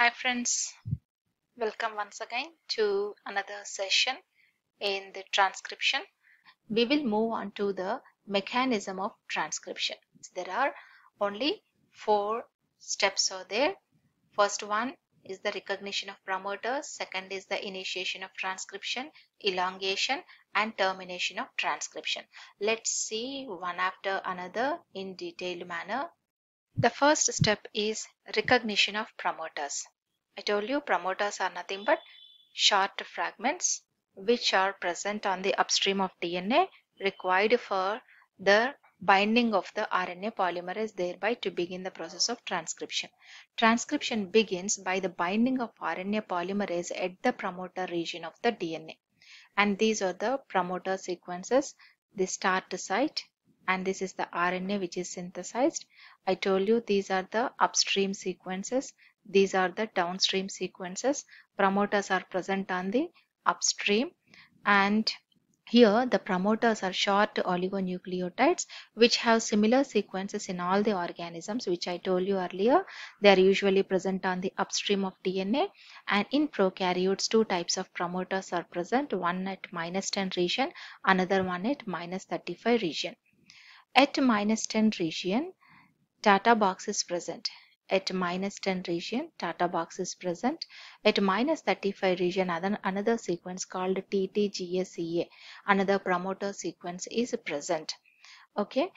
Hi friends, welcome once again to another session in the transcription. We will move on to the mechanism of transcription. There are only four steps are there. First one is the recognition of promoters, second is the initiation of transcription, elongation and termination of transcription. Let's see one after another in detailed manner the first step is recognition of promoters. I told you promoters are nothing but short fragments which are present on the upstream of DNA required for the binding of the RNA polymerase thereby to begin the process of transcription. Transcription begins by the binding of RNA polymerase at the promoter region of the DNA. And these are the promoter sequences, the start site, and this is the RNA which is synthesized. I told you these are the upstream sequences. These are the downstream sequences. Promoters are present on the upstream and here the promoters are short oligonucleotides which have similar sequences in all the organisms which I told you earlier. They are usually present on the upstream of DNA and in prokaryotes two types of promoters are present one at minus 10 region another one at minus 35 region. At minus 10 region, Tata box is present. At minus 10 region, Tata box is present. At minus 35 region, another, another sequence called TTGACA, another promoter sequence is present. Okay,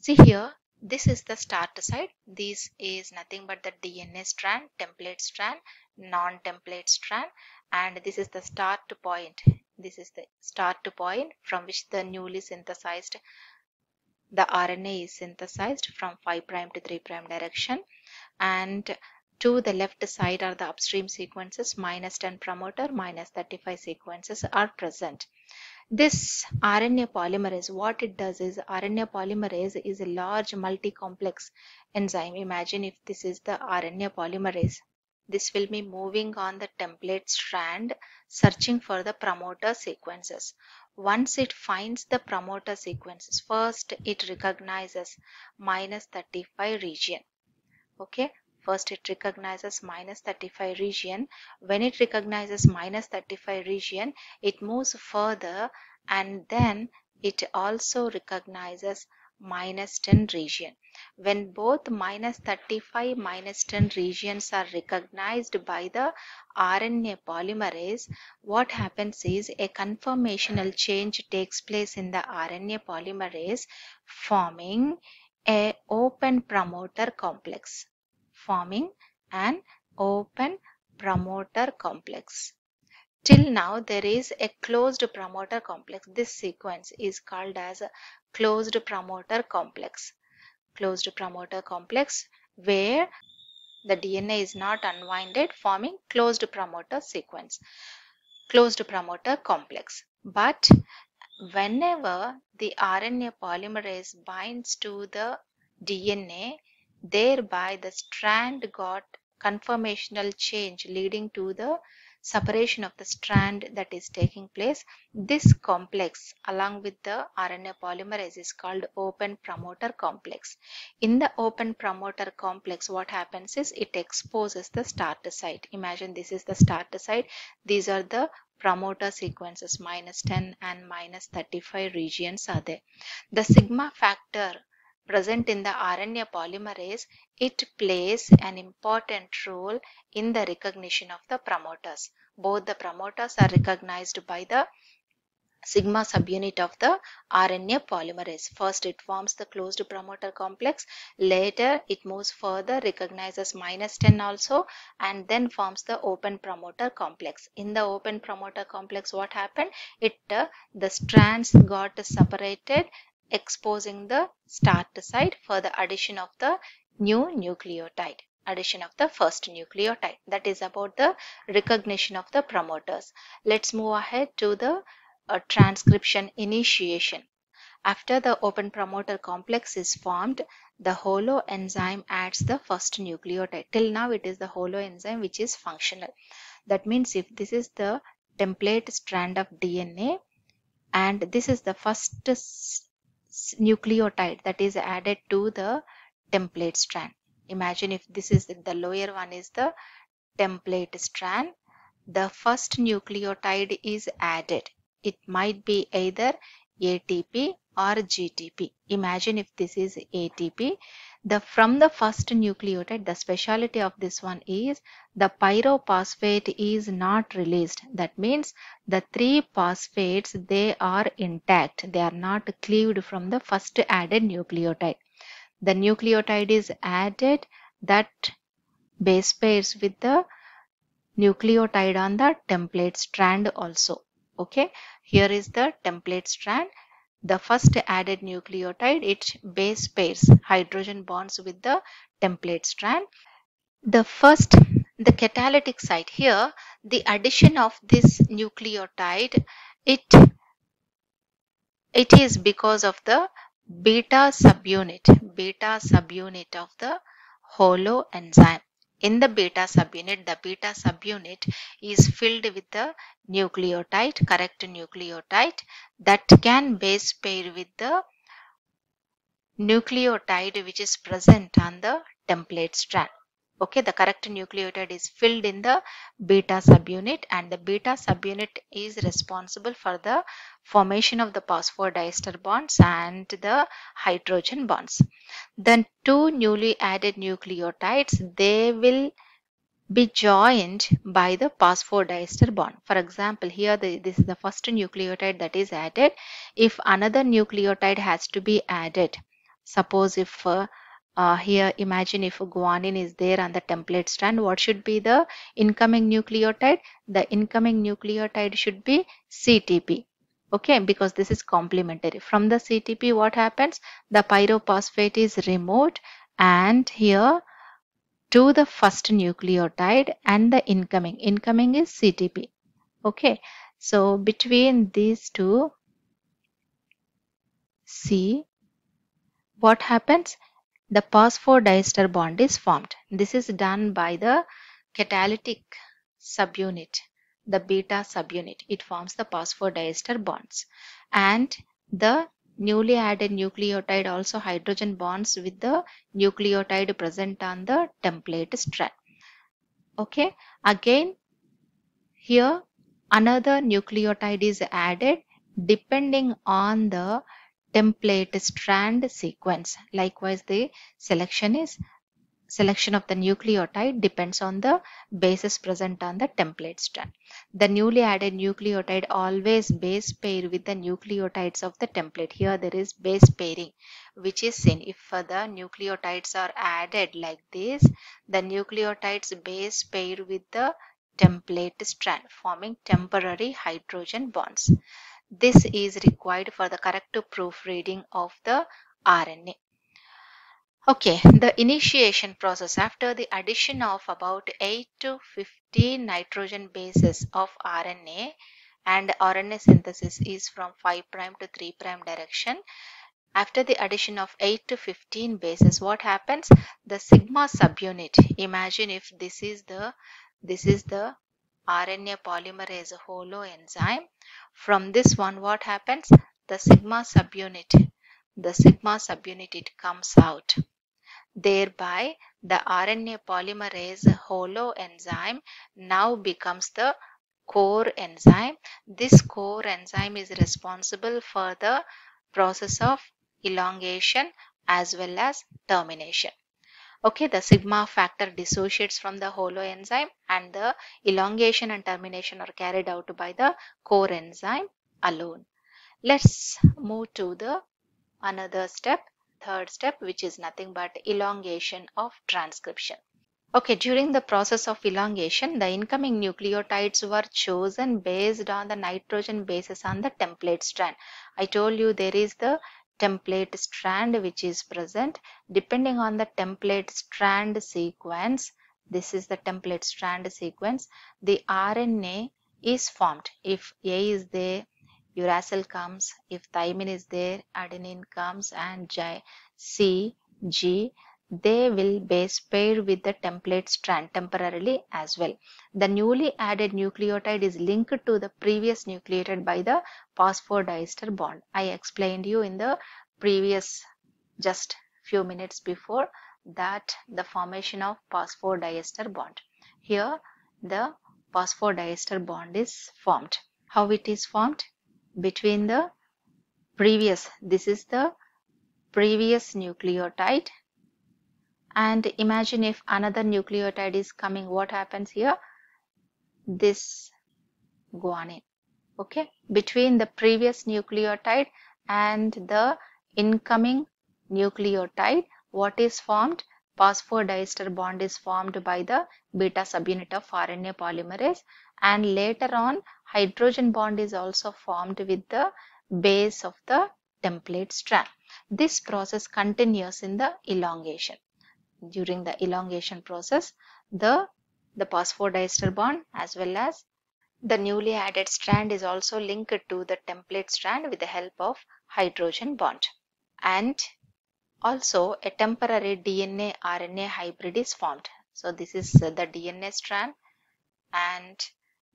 see here, this is the start site. This is nothing but the DNA strand, template strand, non-template strand, and this is the start point. This is the start point from which the newly synthesized the RNA is synthesized from 5 prime to 3 prime direction and to the left side are the upstream sequences minus 10 promoter minus 35 sequences are present. This RNA polymerase what it does is RNA polymerase is a large multi-complex enzyme. Imagine if this is the RNA polymerase. This will be moving on the template strand searching for the promoter sequences once it finds the promoter sequences first it recognizes minus 35 region. Okay? First it recognizes minus 35 region. When it recognizes minus 35 region it moves further and then it also recognizes minus 10 region. When both minus 35 minus 10 regions are recognized by the RNA polymerase, what happens is a conformational change takes place in the RNA polymerase forming a open promoter complex. Forming an open promoter complex. Till now there is a closed promoter complex. This sequence is called as a closed promoter complex. Closed promoter complex where the DNA is not unwinded forming closed promoter sequence. Closed promoter complex. But whenever the RNA polymerase binds to the DNA thereby the strand got conformational change leading to the separation of the strand that is taking place. This complex along with the RNA polymerase is called open promoter complex. In the open promoter complex what happens is it exposes the start site. Imagine this is the start site. These are the promoter sequences minus 10 and minus 35 regions are there. The sigma factor present in the RNA polymerase, it plays an important role in the recognition of the promoters. Both the promoters are recognized by the sigma subunit of the RNA polymerase. First it forms the closed promoter complex, later it moves further, recognizes minus 10 also and then forms the open promoter complex. In the open promoter complex what happened? It uh, The strands got separated exposing the start site for the addition of the new nucleotide addition of the first nucleotide. That is about the recognition of the promoters. Let's move ahead to the uh, transcription initiation. After the open promoter complex is formed the holo enzyme adds the first nucleotide. Till now it is the holo enzyme which is functional. That means if this is the template strand of dna and this is the first nucleotide that is added to the template strand. Imagine if this is the lower one is the template strand, the first nucleotide is added. It might be either ATP or GTP. Imagine if this is ATP. The from the first nucleotide, the speciality of this one is the pyrophosphate is not released. That means the three phosphates they are intact. They are not cleaved from the first added nucleotide. The nucleotide is added that base pairs with the nucleotide on the template strand also. Okay, here is the template strand the first added nucleotide it base pairs hydrogen bonds with the template strand. The first the catalytic site here the addition of this nucleotide it it is because of the beta subunit beta subunit of the holo enzyme in the beta subunit, the beta subunit is filled with the nucleotide, correct nucleotide that can base pair with the nucleotide which is present on the template strand. Okay, the correct nucleotide is filled in the beta subunit and the beta subunit is responsible for the formation of the phosphodiester bonds and the hydrogen bonds. Then two newly added nucleotides, they will be joined by the phosphodiester bond. For example, here the, this is the first nucleotide that is added. If another nucleotide has to be added, suppose if uh, uh, here imagine if guanine is there on the template strand what should be the incoming nucleotide? The incoming nucleotide should be CTP okay because this is complementary. From the CTP what happens? The pyrophosphate is removed and here to the first nucleotide and the incoming. Incoming is CTP okay so between these two C what happens the phosphodiester bond is formed. This is done by the catalytic subunit, the beta subunit. It forms the phosphodiester bonds. And the newly added nucleotide also hydrogen bonds with the nucleotide present on the template strand. Okay, again here another nucleotide is added depending on the template strand sequence. Likewise, the selection is selection of the nucleotide depends on the bases present on the template strand. The newly added nucleotide always base pair with the nucleotides of the template. Here there is base pairing which is seen if the nucleotides are added like this, the nucleotides base pair with the template strand forming temporary hydrogen bonds. This is required for the correct proofreading of the RNA. Okay, the initiation process after the addition of about 8 to 15 nitrogen bases of RNA and RNA synthesis is from 5 prime to 3 prime direction. After the addition of 8 to 15 bases, what happens? The sigma subunit. Imagine if this is the this is the RNA polymerase holoenzyme. From this one what happens? The sigma subunit, the sigma subunit it comes out. Thereby the RNA polymerase holoenzyme now becomes the core enzyme. This core enzyme is responsible for the process of elongation as well as termination. Okay, the sigma factor dissociates from the holoenzyme and the elongation and termination are carried out by the core enzyme alone. Let's move to the another step, third step, which is nothing but elongation of transcription. Okay, during the process of elongation, the incoming nucleotides were chosen based on the nitrogen bases on the template strand. I told you there is the template strand which is present. Depending on the template strand sequence this is the template strand sequence the RNA is formed. If A is there uracil comes. If thymine is there adenine comes. And C G they will base pair with the template strand temporarily as well. The newly added nucleotide is linked to the previous nucleotide by the phosphodiester bond. I explained you in the previous just few minutes before that the formation of phosphodiester bond. here the phosphodiester bond is formed. How it is formed? Between the previous, this is the previous nucleotide and imagine if another nucleotide is coming, what happens here? This guanine, okay? Between the previous nucleotide and the incoming nucleotide, what is formed? phosphodiester bond is formed by the beta subunit of RNA polymerase and later on hydrogen bond is also formed with the base of the template strand. This process continues in the elongation. During the elongation process, the, the phosphodiester bond as well as the newly added strand is also linked to the template strand with the help of hydrogen bond. And also, a temporary DNA RNA hybrid is formed. So, this is the DNA strand and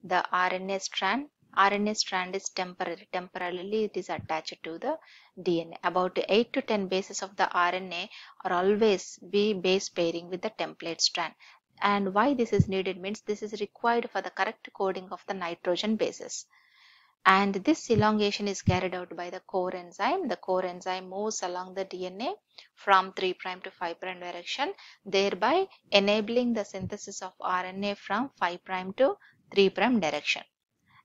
the RNA strand. RNA strand is temporary. Temporarily, it is attached to the DNA. About 8 to 10 bases of the RNA are always be base pairing with the template strand. And why this is needed means this is required for the correct coding of the nitrogen bases and this elongation is carried out by the core enzyme. The core enzyme moves along the DNA from 3' to 5' direction, thereby enabling the synthesis of RNA from 5' to 3' direction.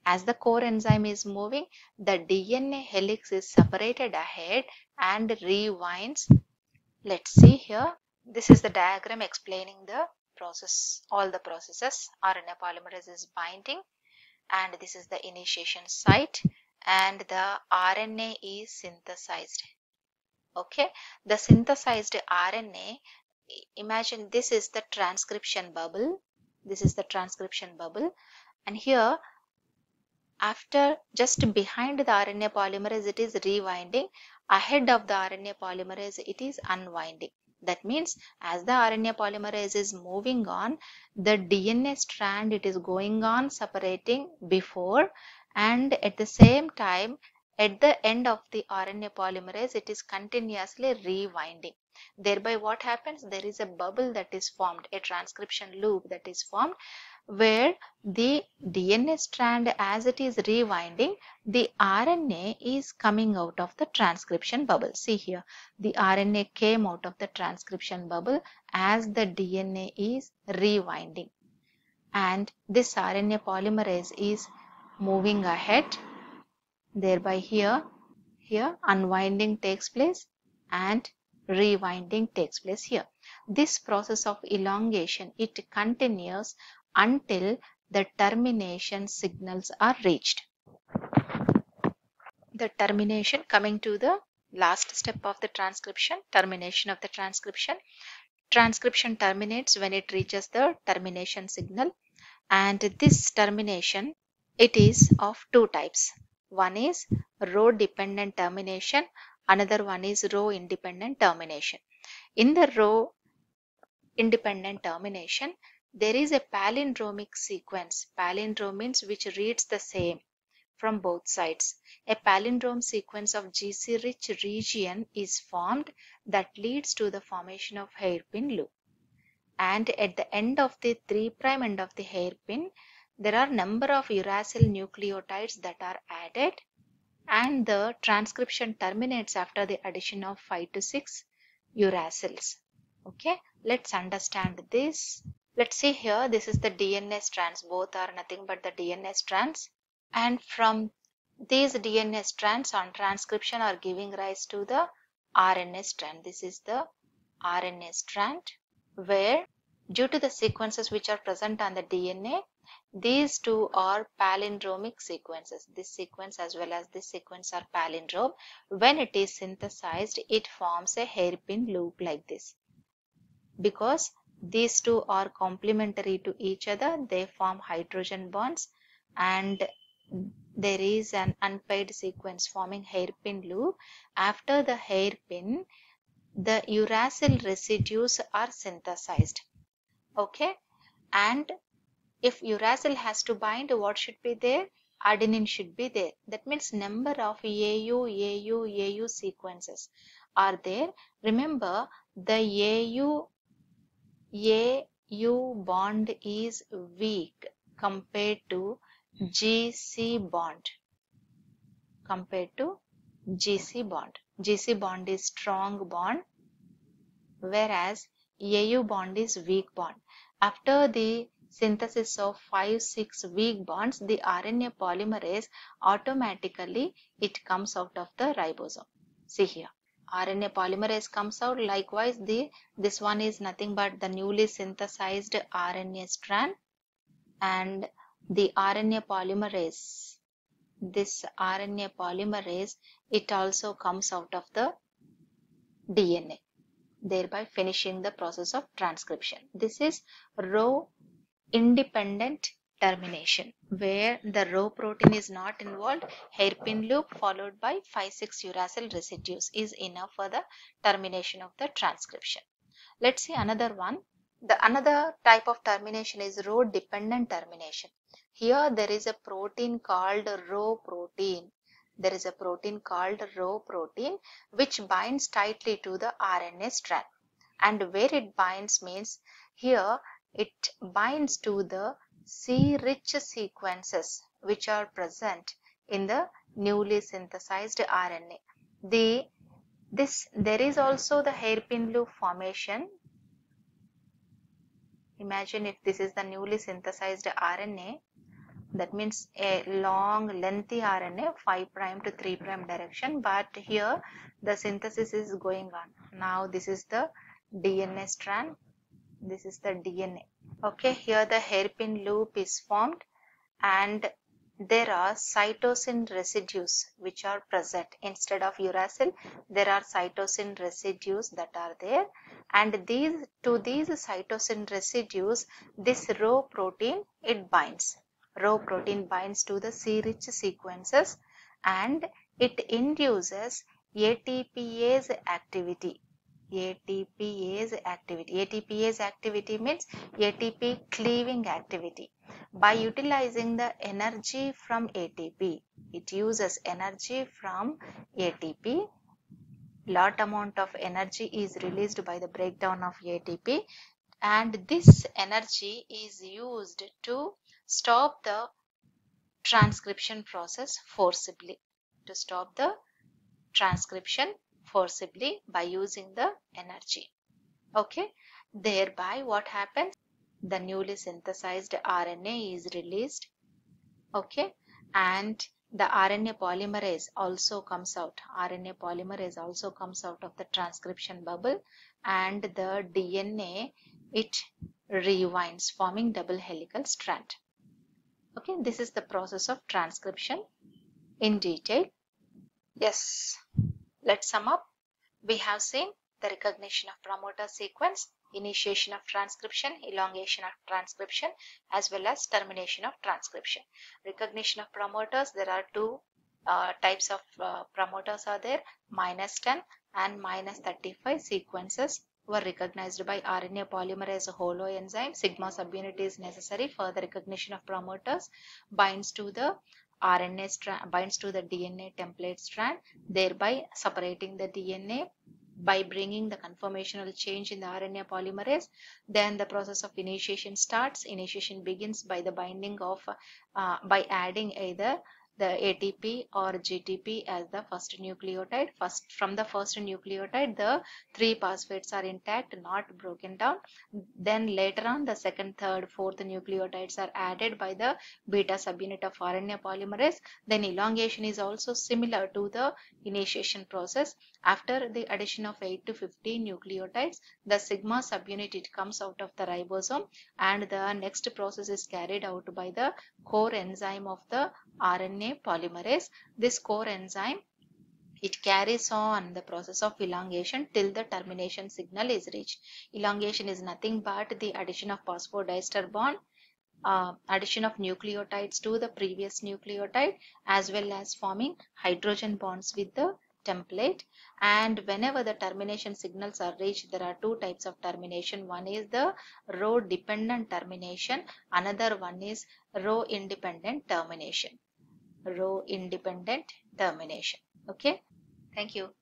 As the core enzyme is moving, the DNA helix is separated ahead and rewinds. Let's see here. This is the diagram explaining the process, all the processes. RNA polymerase is binding and this is the initiation site and the RNA is synthesized. Okay, the synthesized RNA, imagine this is the transcription bubble. This is the transcription bubble and here after just behind the RNA polymerase it is rewinding ahead of the RNA polymerase it is unwinding that means as the RNA polymerase is moving on, the DNA strand it is going on separating before and at the same time at the end of the RNA polymerase it is continuously rewinding. Thereby what happens? There is a bubble that is formed, a transcription loop that is formed where the DNA strand as it is rewinding, the RNA is coming out of the transcription bubble. See here, the RNA came out of the transcription bubble as the DNA is rewinding. And this RNA polymerase is moving ahead. Thereby here, here unwinding takes place and rewinding takes place here. This process of elongation, it continues until the termination signals are reached. The termination coming to the last step of the transcription, termination of the transcription. Transcription terminates when it reaches the termination signal and this termination it is of two types. One is rho dependent termination, another one is rho independent termination. In the rho independent termination, there is a palindromic sequence. Palindrome means which reads the same from both sides. A palindrome sequence of GC rich region is formed that leads to the formation of hairpin loop. And at the end of the 3' end of the hairpin, there are number of uracil nucleotides that are added and the transcription terminates after the addition of 5 to 6 uracils. Okay, let's understand this Let's see here, this is the DNA strands. Both are nothing but the DNA strands. And from these DNA strands on transcription are giving rise to the RNA strand. This is the RNA strand where due to the sequences which are present on the DNA, these two are palindromic sequences. This sequence as well as this sequence are palindrome. When it is synthesized, it forms a hairpin loop like this. Because these two are complementary to each other. They form hydrogen bonds and there is an unpaired sequence forming hairpin loop. After the hairpin, the uracil residues are synthesized. Okay. And if uracil has to bind, what should be there? Adenine should be there. That means number of AU, AU, AU sequences are there. Remember the AU a, U bond is weak compared to GC bond compared to GC bond. GC bond is strong bond whereas AU bond is weak bond. After the synthesis of 5-6 weak bonds, the RNA polymerase automatically it comes out of the ribosome. See here. RNA polymerase comes out likewise the this one is nothing but the newly synthesized RNA strand and the RNA polymerase this RNA polymerase it also comes out of the DNA thereby finishing the process of transcription. This is rho independent termination where the rho protein is not involved hairpin loop followed by 5-6 uracil residues is enough for the termination of the transcription. Let's see another one. The another type of termination is rho dependent termination. Here there is a protein called rho protein. There is a protein called rho protein which binds tightly to the RNA strand and where it binds means here it binds to the C-rich sequences which are present in the newly synthesized RNA. The this there is also the hairpin loop formation. Imagine if this is the newly synthesized RNA that means a long lengthy RNA 5 prime to 3 prime direction but here the synthesis is going on. Now this is the DNA strand this is the DNA okay here the hairpin loop is formed and there are cytosine residues which are present. Instead of uracil there are cytosine residues that are there. And these to these cytosine residues this rho protein it binds. Rho protein binds to the C-rich sequences and it induces ATPase activity ATPase activity. ATPase activity means ATP cleaving activity. By utilizing the energy from ATP, it uses energy from ATP. Lot amount of energy is released by the breakdown of ATP and this energy is used to stop the transcription process forcibly. To stop the transcription forcibly by using the energy. Okay, thereby what happens? The newly synthesized RNA is released. Okay, and the RNA polymerase also comes out. RNA polymerase also comes out of the transcription bubble and the DNA it rewinds forming double helical strand. Okay, this is the process of transcription in detail. Yes. Let's sum up. We have seen the recognition of promoter sequence, initiation of transcription, elongation of transcription, as well as termination of transcription. Recognition of promoters, there are two uh, types of uh, promoters are there, minus 10 and minus 35 sequences were recognized by RNA polymerase holoenzyme. Sigma subunit is necessary for the recognition of promoters, binds to the RNA strand binds to the DNA template strand, thereby separating the DNA by bringing the conformational change in the RNA polymerase. Then the process of initiation starts. Initiation begins by the binding of, uh, by adding either the ATP or GTP as the first nucleotide. First, from the first nucleotide, the three phosphates are intact, not broken down. Then later on, the second, third, fourth nucleotides are added by the beta subunit of RNA polymerase. Then elongation is also similar to the initiation process. After the addition of 8 to 15 nucleotides, the sigma subunit it comes out of the ribosome and the next process is carried out by the core enzyme of the RNA polymerase. This core enzyme it carries on the process of elongation till the termination signal is reached. Elongation is nothing but the addition of phosphodiester bond, uh, addition of nucleotides to the previous nucleotide as well as forming hydrogen bonds with the template and whenever the termination signals are reached there are two types of termination one is the rho dependent termination another one is rho independent termination rho independent termination. Okay? Thank you